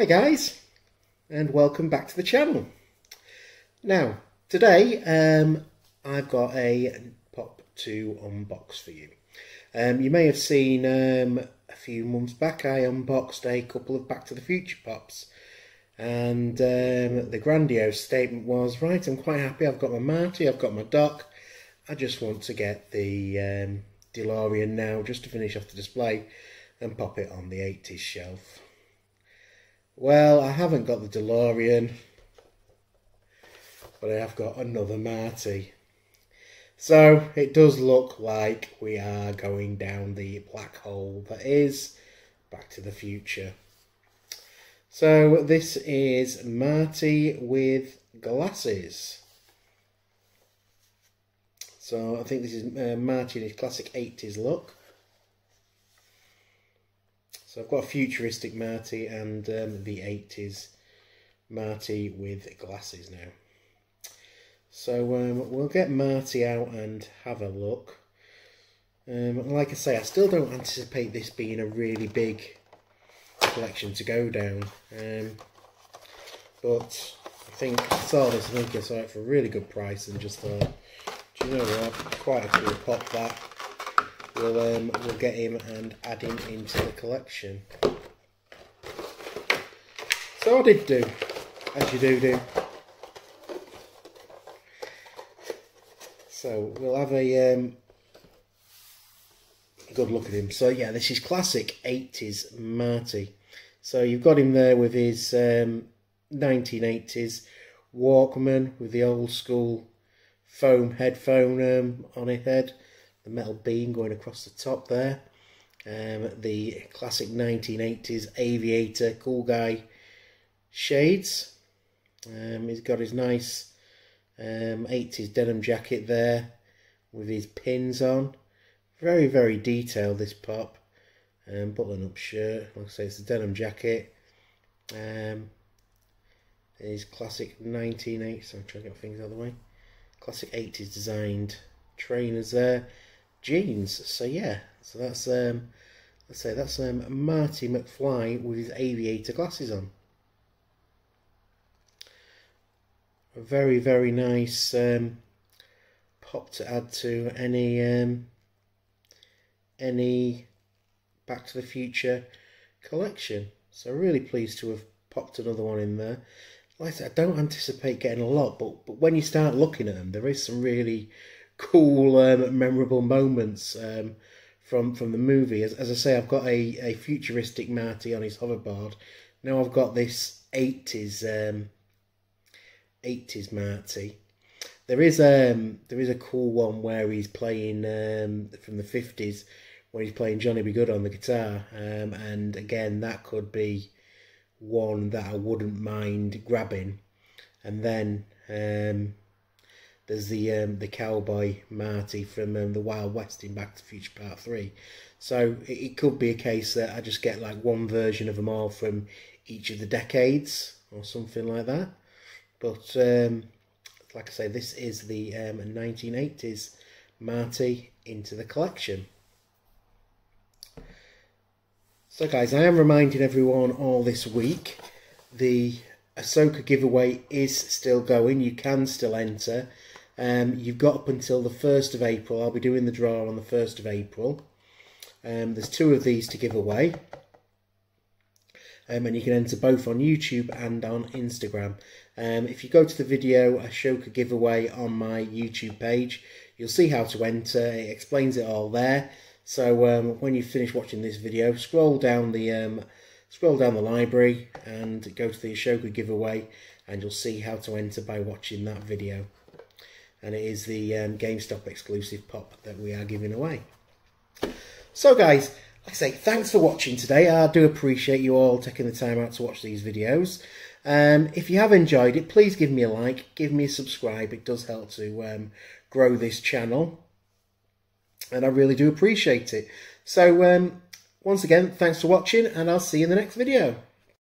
Hi guys and welcome back to the channel. Now today um, I've got a pop to unbox for you. Um, you may have seen um, a few months back I unboxed a couple of Back to the Future pops and um, the grandiose statement was right I'm quite happy I've got my Marty, I've got my Doc I just want to get the um, DeLorean now just to finish off the display and pop it on the 80s shelf. Well, I haven't got the DeLorean, but I have got another Marty. So it does look like we are going down the black hole that is Back to the Future. So this is Marty with glasses. So I think this is uh, Marty in his classic 80s look. So I've got a futuristic Marty and um, the 80s Marty with glasses now. So um, we'll get Marty out and have a look. Um, like I say, I still don't anticipate this being a really big collection to go down. Um, but I think I saw this, I think I saw it for a really good price and just thought, do you know what, quite a cool pop that we'll um, we'll get him and add him into the collection. So I did do, as you do do. So we'll have a um, good look at him. So yeah, this is classic 80s Marty. So you've got him there with his um, 1980s Walkman with the old school foam headphone um, on his head the metal beam going across the top there. Um, the classic 1980s aviator cool guy shades. Um, he's got his nice um, 80s denim jacket there with his pins on. Very, very detailed this pop. Um, button up shirt, like I say, it's a denim jacket. Um, his classic 1980s, I'm trying to get things out of the way. Classic 80s designed trainers there jeans. So yeah, so that's um, let's say that's um, Marty McFly with his aviator glasses on. A very very nice um, pop to add to any um, any Back to the Future collection. So really pleased to have popped another one in there. Like I said, I don't anticipate getting a lot, but but when you start looking at them, there is some really cool, um, memorable moments um, from from the movie. As, as I say, I've got a, a futuristic Marty on his hoverboard. Now I've got this 80s um, 80s Marty. There is um there is a cool one where he's playing um, from the 50s where he's playing Johnny B. Goode on the guitar. Um, and again, that could be one that I wouldn't mind grabbing. And then um, there's the um, the cowboy Marty from um, the Wild West in Back to the Future Part Three. So it, it, could be a case that I just get like one version of them all from each of the decades or something like that. But um, like I say, this is the 1980s um, Marty into the collection. So guys, I am reminding everyone all this week the Ahsoka giveaway is still going. You can still enter. Um, you've got up until the 1st of April. I'll be doing the draw on the 1st of April. Um, there's two of these to give away. Um, and you can enter both on YouTube and on Instagram. Um, if you go to the video Ahsoka giveaway on my YouTube page, you'll see how to enter. It explains it all there. So um, when you finish watching this video, scroll down the um, scroll down the library and go to the Ahsoka giveaway, and you'll see how to enter by watching that video and it is the um, GameStop exclusive pop that we are giving away. So guys, like I say, thanks for watching today. I do appreciate you all taking the time out to watch these videos. Um, if you have enjoyed it, please give me a like, give me a subscribe. It does help to um, grow this channel. And I really do appreciate it. So, um, once again, thanks for watching, and I'll see you in the next video.